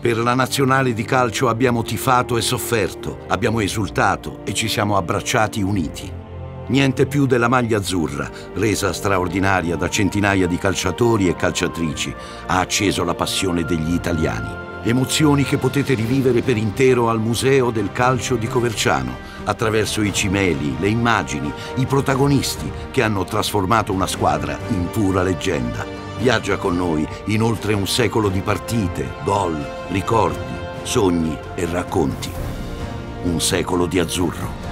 Per la nazionale di calcio abbiamo tifato e sofferto, abbiamo esultato e ci siamo abbracciati uniti. Niente più della maglia azzurra, resa straordinaria da centinaia di calciatori e calciatrici, ha acceso la passione degli italiani. Emozioni che potete rivivere per intero al Museo del Calcio di Coverciano, attraverso i cimeli, le immagini, i protagonisti che hanno trasformato una squadra in pura leggenda. Viaggia con noi in oltre un secolo di partite, gol, ricordi, sogni e racconti. Un secolo di azzurro.